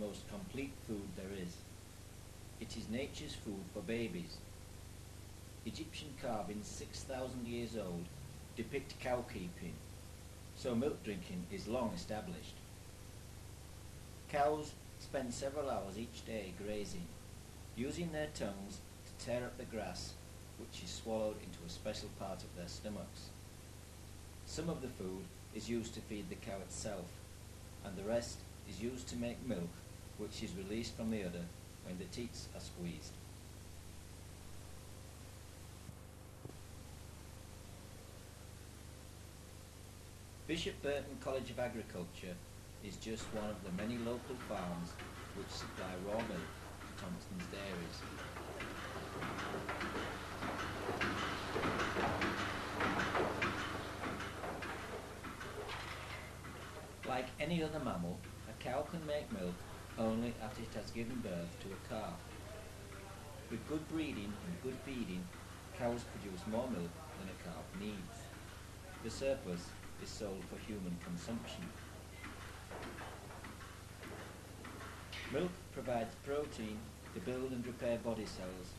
most complete food there is. It is nature's food for babies. Egyptian carvings 6,000 years old depict cow keeping, so milk drinking is long established. Cows spend several hours each day grazing, using their tongues to tear up the grass, which is swallowed into a special part of their stomachs. Some of the food is used to feed the cow itself, and the rest is used to make milk, which is released from the udder when the teats are squeezed. Bishop Burton College of Agriculture is just one of the many local farms which supply raw milk to Thompson's dairies. Like any other mammal, a cow can make milk only after it has given birth to a calf. With good breeding and good feeding, cows produce more milk than a calf needs. The surplus is sold for human consumption. Milk provides protein to build and repair body cells,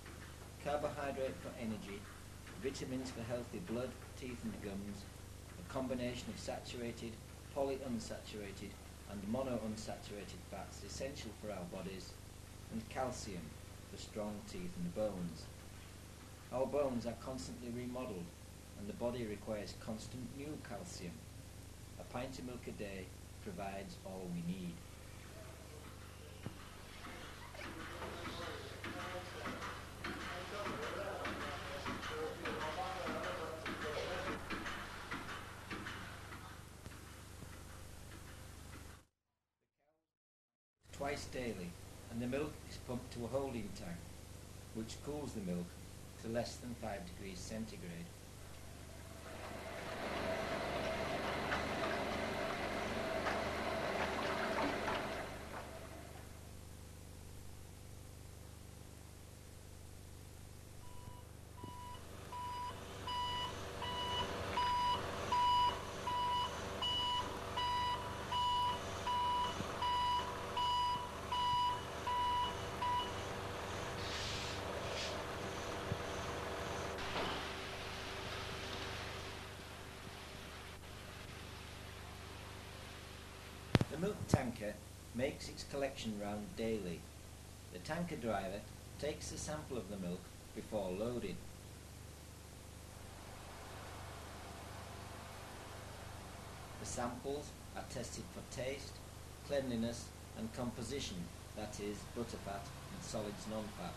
carbohydrate for energy, vitamins for healthy blood, teeth and gums, a combination of saturated, polyunsaturated and monounsaturated fats essential for our bodies, and calcium for strong teeth and bones. Our bones are constantly remodeled and the body requires constant new calcium. A pint of milk a day provides all we need. Twice daily and the milk is pumped to a holding tank which cools the milk to less than 5 degrees centigrade. Milk tanker makes its collection round daily. The tanker driver takes a sample of the milk before loading. The samples are tested for taste, cleanliness and composition, that is, butterfat and solids non-fat.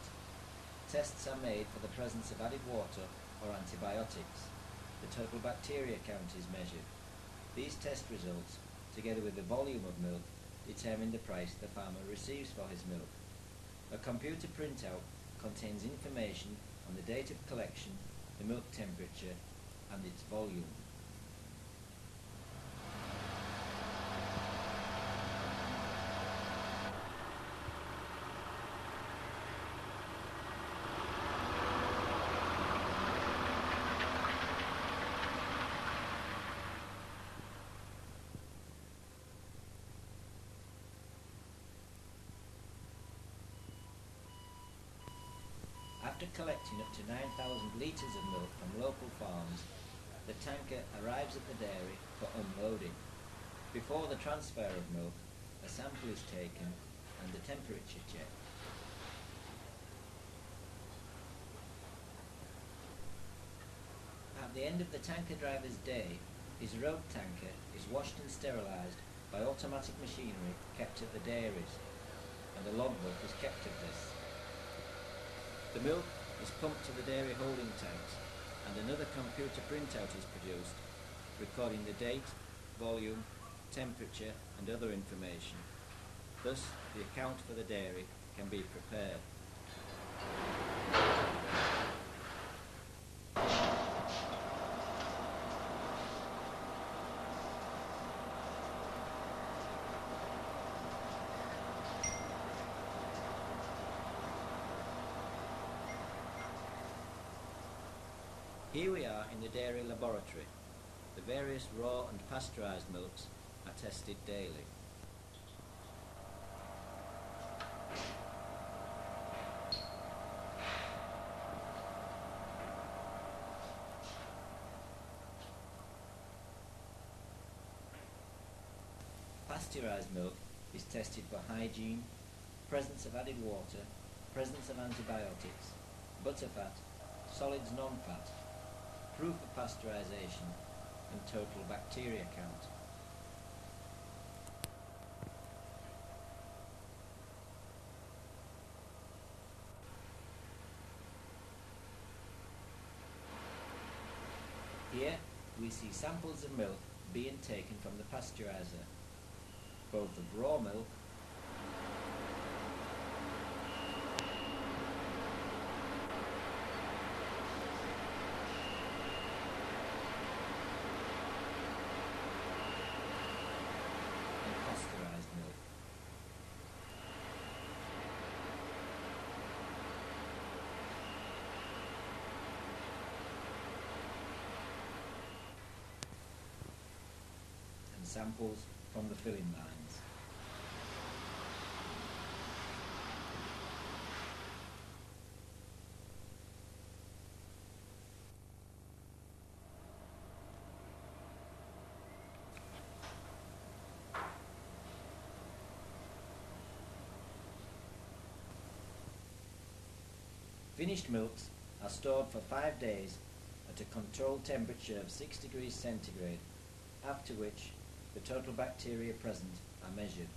Tests are made for the presence of added water or antibiotics. The total bacteria count is measured. These test results together with the volume of milk, determine the price the farmer receives for his milk. A computer printout contains information on the date of collection, the milk temperature, and its volume. After collecting up to 9,000 litres of milk from local farms, the tanker arrives at the dairy for unloading. Before the transfer of milk, a sample is taken and the temperature checked. At the end of the tanker driver's day, his road tanker is washed and sterilised by automatic machinery kept at the dairies, and a logbook is kept of this. The milk is pumped to the dairy holding tanks and another computer printout is produced recording the date, volume, temperature and other information. Thus, the account for the dairy can be prepared. Here we are in the dairy laboratory. The various raw and pasteurised milks are tested daily. Pasteurised milk is tested for hygiene, presence of added water, presence of antibiotics, butterfat, solids non-fat, proof of pasteurisation, and total bacteria count. Here we see samples of milk being taken from the pasteurizer, both of raw milk and pasteurized milk. and samples from the filling lines. Finished milks are stored for five days at a controlled temperature of 6 degrees centigrade, after which the total bacteria present are measured.